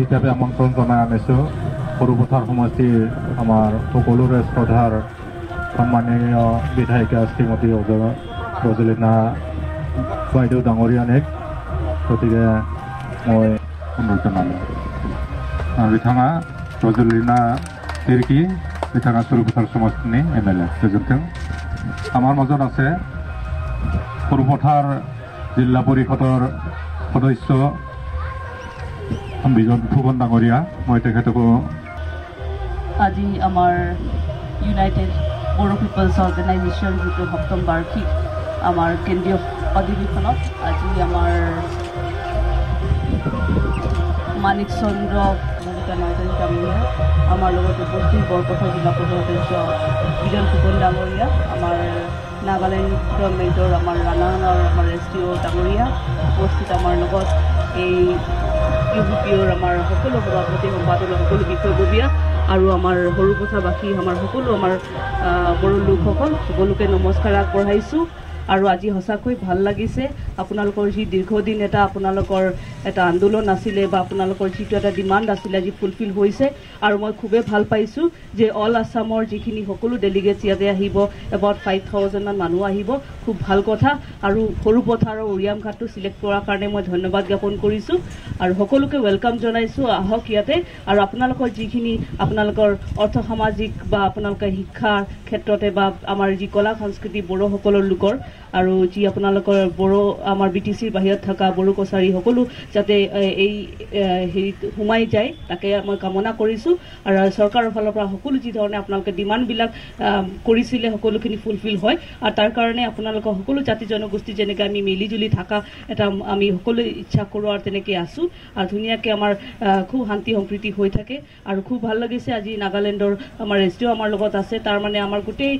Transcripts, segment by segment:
হিচাপে আমন্ত্ৰণ জনাই আনিছোঁ। সৰুপথাৰ সমষ্টিৰ আমাৰ সকলোৰে শ্ৰদ্ধাৰ সন্মানীয় বিধায়িকা শ্ৰীমতী ৰজলিনা বাইদেউ ডাঙৰীয়ানীক গতিকে মই অনুৰোধ জনালোঁ আৰু বিথাঙা ৰজলিনা তিৰ্কি বিথাঙা সৰুপথাৰ সমষ্টিনি এম এল এ। গোজোনথোं আমাৰ মাজত আছে সৰুপথাৰ জিলা পৰিষদৰ সদস্য বিজন ফুকন ডাঙৰীয়া মই তেখেতকো আজি আমাৰ ইউনাইটেড বড়ো পিপলছ অৰ্গেনাইজেশ্যন যিটো সপ্তম বাৰ্ষিক আমাৰ কেন্দ্ৰীয় অধিৱেশনত আজি আমাৰ মানিক চন্দ্ৰ নাৰ্জাৰী ডাঙৰীয়া আমাৰ লগত উপস্থিত বৰপথাৰ জিলা সদস্য বিজন ফুকন ডাঙৰীয়া আমাৰ নাগালেণ্ড গভৰ্ণমেণ্টৰ আমাৰ ৰাণাৰ আমাৰ এছ ডি অ' ডাঙৰীয়া উপস্থিত আমাৰ লগত এই ইউ পিঅ'ৰ আমাৰ সকলো সভাপতি সম্পাদকৰ সকলো বিষয়ববীয়া আৰু আমাৰ সৰুপথাবাসী আমাৰ সকলো আমাৰ বড়ো লোকসকল সকলোকে নমস্কাৰ আগবঢ়াইছোঁ। আৰু আজি সঁচাকৈ ভাল লাগিছে। আপোনালোকৰ যি দীৰ্ঘদিন এটা আপোনালোকৰ এটা আন্দোলন আছিলে বা আপোনালোকৰ যিটো এটা ডিমাণ্ড আছিলে আজি ফুলফিল হৈছে। আৰু মই খুবেই ভাল পাইছোঁ যে অল আছামৰ যিখিনি সকলো ডেলিগেটছ ইয়াতে আহিব এবাউট ফাইভ থাউজেণ্ডমান মানুহ আহিব খুব ভাল কথা। আৰু সৰুপথাৰ আৰু উৰিয়াম ঘাটটো চিলেক্ট কৰাৰ কাৰণে মই ধন্যবাদ জ্ঞাপন কৰিছোঁ। আৰু সকলোকে ৱেলকাম জনাইছোঁ আহক ইয়াতে। আৰু আপোনালোকৰ যিখিনি আপোনালোকৰ অৰ্থ সামাজিক বা আপোনালোকে শিক্ষাৰ ক্ষেত্ৰতে বা আমাৰ যি কলা সংস্কৃতি বড়োসকলৰ লোকৰ আৰু যি আপোনালোকৰ বড়ো আমাৰ বি টি চিৰ বাহিৰত থকা বড়ো কছাৰী সকলো যাতে এই হেৰিত সোমাই যায় তাকে মই কামনা কৰিছোঁ। আৰু চৰকাৰৰ ফালৰ পৰা সকলো যি ধৰণে আপোনালোকে ডিমাণ্ডবিলাক কৰিছিলে সকলোখিনি ফুলফিল হয়। আৰু তাৰ কাৰণে আপোনালোকৰ সকলো জাতি জনগোষ্ঠী যেনেকৈ আমি মিলিজুলি থকা এটা আমি সকলোৱে ইচ্ছা কৰোঁ আৰু তেনেকৈ আছোঁ। আৰু ধুনীয়াকৈ আমাৰ খুব শান্তি সম্প্ৰীতি হৈ থাকে। আৰু খুব ভাল লাগিছে আজি নাগালেণ্ডৰ আমাৰ ৰেষ্টিও আমাৰ লগত আছে। তাৰ মানে আমাৰ গোটেই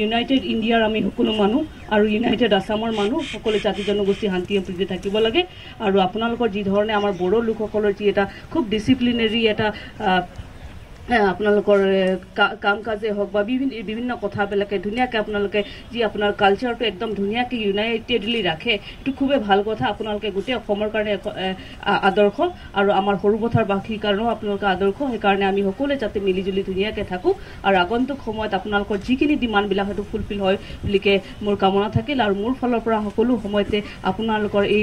ইউনাইটেড ইণ্ডিয়াৰ আমি সকলো মানুহ আৰু ইউনাইটেড আছামৰ মানুহ সকলো জাতি জনগোষ্ঠী শান্তি সম্প্ৰীতি থাকিব লাগে। আৰু আপোনালোকৰ যি ধৰণে আমাৰ বড়ো লোকসকলৰ যি এটা খুব ডিচিপ্লিনেৰী এটা আপোনালোকৰ কাম কাজে হওক বা বিভিন্ন বিভিন্ন কথাবিলাকে ধুনীয়াকৈ আপোনালোকে যি আপোনাৰ কালচাৰটো একদম ধুনীয়াকৈ ইউনাইটেডলি ৰাখে এইটো খুবেই ভাল কথা আপোনালোকে গোটেই অসমৰ কাৰণে আদৰ্শ আৰু আমাৰ সৰুপথাৰবাসীৰ কাৰণেও আপোনালোকে আদৰ্শ। সেইকাৰণে আমি সকলোৱে যাতে মিলিজুলি ধুনীয়াকৈ থাকোঁ আৰু আগন্তুক সময়ত আপোনালোকৰ যিখিনি ডিমাণ্ডবিলাক সেইটো ফুলফিল হয় বুলিকে মোৰ কামনা থাকিল আৰু মোৰ ফালৰ পৰা সকলো সময়তে আপোনালোকৰ এই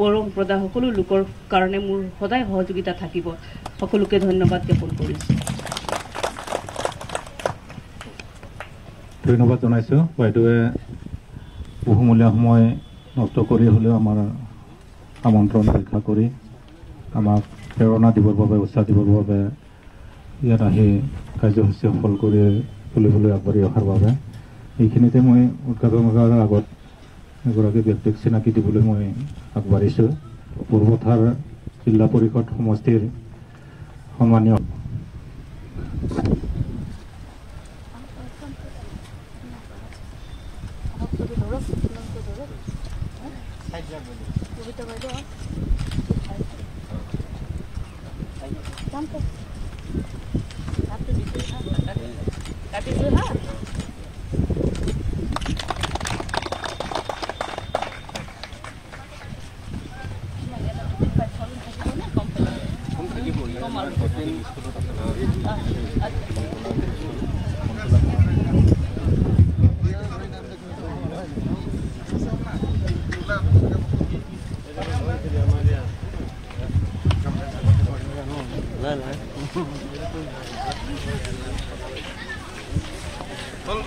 বড়ো সম্প্ৰদায় সকলো লোকৰ কাৰণে মোৰ সদায় সহযোগিতা থাকিব। সকলোকে ধন্যবাদ জ্ঞাপন কৰিছোঁ। ধন্যবাদ জনাইছোঁ। বাইদেৱে বহুমূলীয়া সময় নষ্ট কৰি হ'লেও আমাৰ আমন্ত্ৰণ ৰক্ষা কৰি আমাক প্ৰেৰণা দিবৰ বাবে উৎসাহ দিবৰ বাবে ইয়াত আহি কাৰ্যসূচী সফল কৰি তুলিবলৈ আগবাঢ়ি অহাৰ বাবে। এইখিনিতে মই উদ্ঘাটন কৰাৰ আগত এগৰাকী ব্যক্তিক চিনাকি দিবলৈ মই আগবাঢ়িছোঁ। পূৰ্বথাৰ জিলা পৰিষদ সমষ্টিৰ সন্মানীয় Tapi tu ha. Kompetisi boleh. Kompetisi boleh. Kompetisi boleh. lên hả Well,